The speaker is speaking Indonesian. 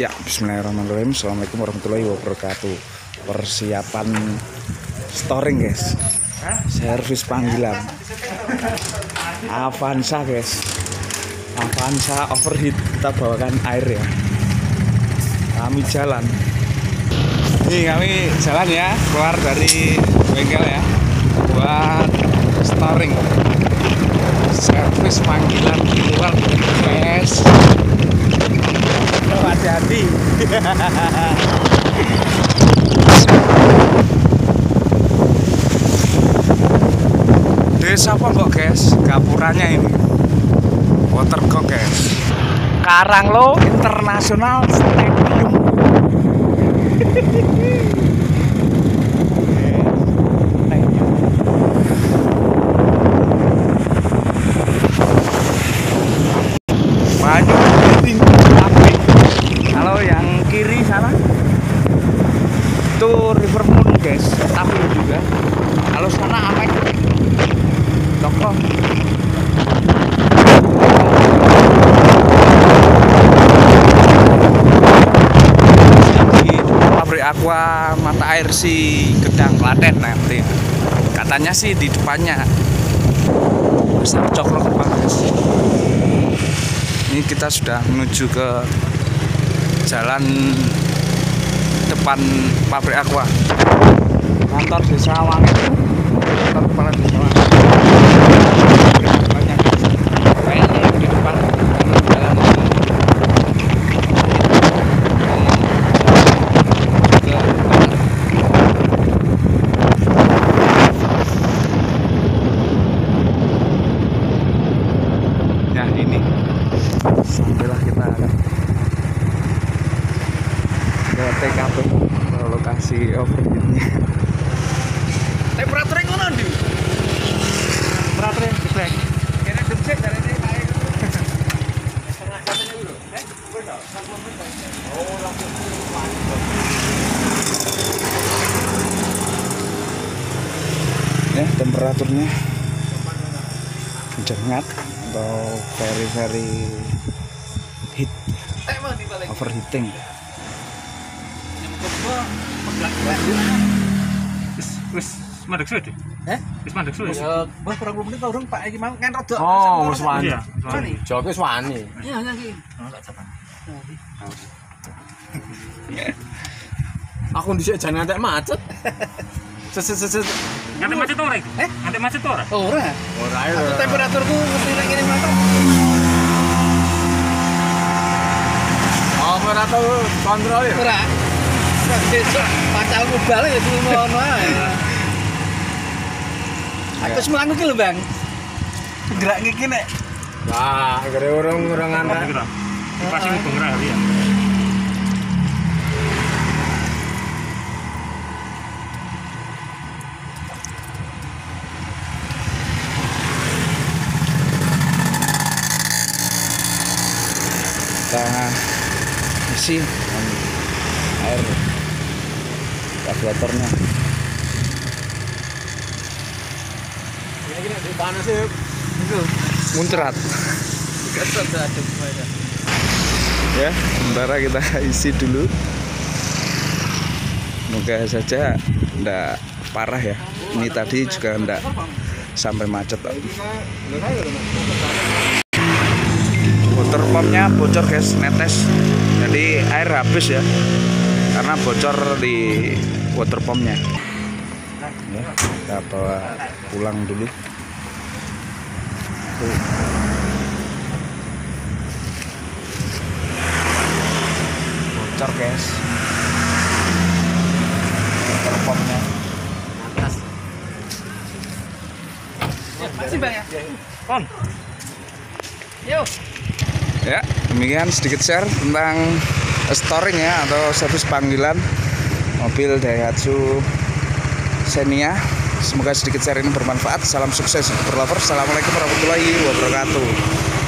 Ya, bismillahirrahmanirrahim. Assalamualaikum warahmatullahi wabarakatuh. Persiapan storing, guys. Servis panggilan. Avanza, guys. Avanza overheat. Kita bawakan air ya. Kami jalan. Nih, kami jalan ya, keluar dari bengkel ya. Buat storing. Servis panggilan keluar guys hati-hati. Desa apa kok guys? Gapurannya ini. Water kok guys. Karanglo International Stadium maju tapi kalau yang kiri sana itu River Moon guys. Tapi juga. Kalau sana apa toko. Aqua mata air si Gedang Klaten nanti. Katanya sih di depannya. Besar coklat banget. Ini kita sudah menuju ke jalan depan pabrik aqua. Kantor desa Wangi. Kantor kepala desa Wangi. Banyak. Kayaknya di depan. Kanan jalan ke barat. ya ini. Sampailah kita ke TKP lokasi overheatnya. Temperaturnya ngono ndi temperaturnya kene dicek dari ini ya temperaturnya hangat atau very very heat. Overheating Wis wis mandek suwe deh. Eh? Wis mandek suwe. Ya, wah kurang menit kau dong Pak iki mau kan rada. Oh, wis wani. Iya. Wani. Jawab wis wani. Iya, iya iki. Aku dhisik jan ngantek macet. Set set set. set. Nganti macet ora iki? Eh? Nganti macet ora? Ora. Ora ya. Temperaturku ngerti nek ngene mantap. Oh, ora tau kontrol ya. Ora. Besok pacalku balik ya ngono ae. Aku semangku ki lho, Bang. Gerak ngiki nek Wah, gara urung urung kira? Pasti mubeng ra ya. kita isi air radiatornya ya. muncrat. Ya sementara kita isi dulu. Semoga saja enggak parah ya. Ini tadi juga enggak sampai macet water pumpnya bocor guys. Netes. Jadi air habis ya. Karena bocor di water pumpnya ya, kita bawa pulang dulu Tuh. bocor guys water pumpnya Makasih, Bang ya. On. Yuk. Ya, demikian sedikit share tentang storing ya atau servis panggilan mobil Daihatsu Xenia. Semoga sedikit share ini bermanfaat. Salam sukses, berlover. Assalamualaikum warahmatullahi wabarakatuh.